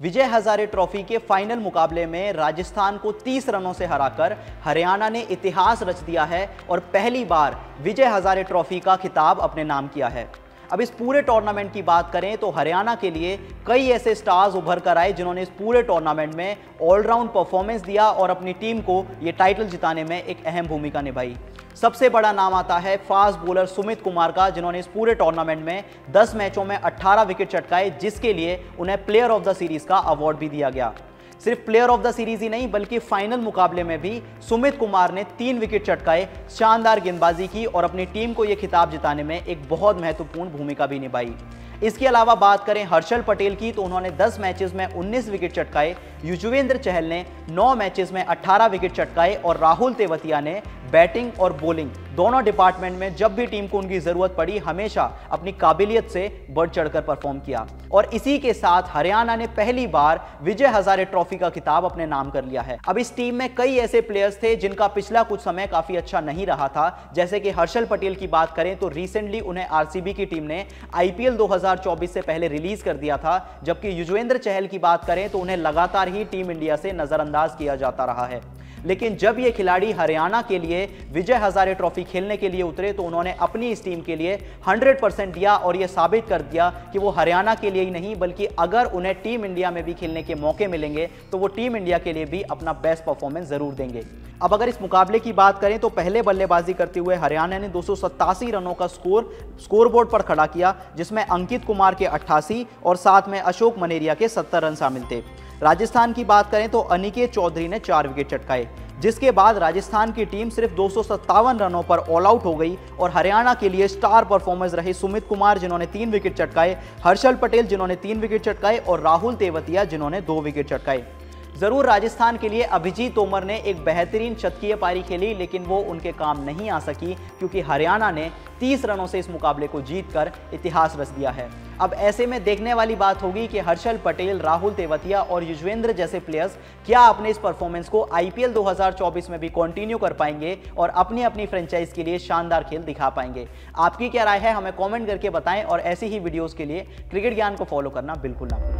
विजय Hazare trophy के final मुकाबले में राजस्थान को 30 रनों से हराकर हरियाणा ने इतिहास रच दिया है और पहली बार विजय हजारे ट्रॉफी का खिताब अपने नाम किया है। अब इस पूरे टूर्नामेंट की बात करें तो हरियाणा के लिए कई ऐसे स्टार्स उभर कर आए जिन्होंने इस पूरे टूर्नामेंट में ऑलराउंड परफॉर्मेंस दिया और अपनी टीम को ये टाइटल जिताने में एक अहम भूमिका निभाई। सबसे बड़ा नाम आता है फास्ट बॉलर सुमित कुमार का, जिन्होंने इस पूरे टूर्नामेंट में 10 मैचों में 18 विकेट चटकाए, जिसके लिए उन्हें प्लेयर ऑफ़ द सीरीज़ का अवार्ड भी दिया गया। सिर्फ़ प्लेयर ऑफ़ द सीरीज़ ही नहीं, बल्कि फाइनल मुकाबले में भी सुमित कुमार ने तीन विकेट चटकाए, शानदार गेंदबाजी की और अपनी टीम को यह खिताब जिताने में एक बहुत महत्वपूर्ण भूमिका भी निभाई। इसके अलावा बात करें हर्षल पटेल की तो उन्होंने 10 मैचेस में 19 विकेट चटकाए, युजवेंद्र चहल ने 9 मैचेस में 18 विकेट चटकाए और राहुल तेवतिया ने बैटिंग और बॉलिंग दोनों डिपार्टमेंट में जब भी टीम को उनकी ज़रूरत पड़ी, हमेशा अपनी काबिलियत से बढ़ चढ़कर परफॉर्म किया। और इसी के साथ हरियाणा ने पहली बार विजय हजारे ट्रॉफी का खिताब अपने नाम कर लिया है। अब इस टीम में कई ऐसे प्लेयर्स थे जिनका पिछला कुछ समय काफ़ी अच्छा नहीं रहा था। जैसे कि हर्षल पटेल की बात करें तो रिसेंटली उन्हें आरसीबी की टीम ने आईपीएल 2024 से पहले रिलीज़ कर दिया था। जबकि युजवेंद्र चहल की बात करें तो उन्हें लगातार ही टीम इंडिया से नजरअंदाज किया जाता रहा है। लेकिन जब ये खिलाड़ी हरियाणा के लिए विजय हजारे ट्रॉफी खेलने के लिए उतरे तो उन्होंने अपनी इस टीम के लिए 100 परसेंट दिया और ये साबित कर दिया कि वो हरियाणा के लिए ही नहीं, बल्कि अगर उन्हें टीम इंडिया में भी खेलने के मौके मिलेंगे तो वो टीम इंडिया के लिए भी अपना बेस्ट परफॉर्मेंस ज़रूर देंगे। अब अगर इस मुकाबले की बात करें तो पहले बल्लेबाजी करते हुए हरियाणा ने दो सौ सत्तासी रनों का स्कोर स्कोरबोर्ड पर खड़ा किया, जिसमें अंकित कुमार के 88 और साथ में अशोक मनेरिया के 70 रन शामिल थे। राजस्थान की बात करें तो अनिकेत चौधरी ने चार विकेट चटकाए, जिसके बाद राजस्थान की टीम सिर्फ़ दो सौ सत्तावन रनों पर ऑल आउट हो गई और हरियाणा के लिए स्टार परफॉर्मेंस रहे सुमित कुमार, जिन्होंने तीन विकेट चटकाए, हर्षल पटेल, जिन्होंने तीन विकेट चटकाए और राहुल तेवतिया, जिन्होंने दो विकेट चटकाए। ज़रूर राजस्थान के लिए अभिजीत तोमर ने एक बेहतरीन शतकीय पारी खेली, लेकिन वो उनके काम नहीं आ सकी, क्योंकि हरियाणा ने 30 रनों से इस मुकाबले को जीतकर इतिहास रच दिया है। अब ऐसे में देखने वाली बात होगी कि हर्षल पटेल, राहुल तेवतिया और युजवेंद्र जैसे प्लेयर्स क्या अपने इस परफॉर्मेंस को आईपीएल 2024 में भी कंटिन्यू कर पाएँगे और अपनी अपनी फ्रेंचाइज के लिए शानदार खेल दिखा पाएँगे? आपकी क्या राय है? हमें कॉमेंट करके बताएँ और ऐसी ही वीडियोज़ के लिए क्रिकेट ज्ञान को फॉलो करना बिल्कुल ना भूलें।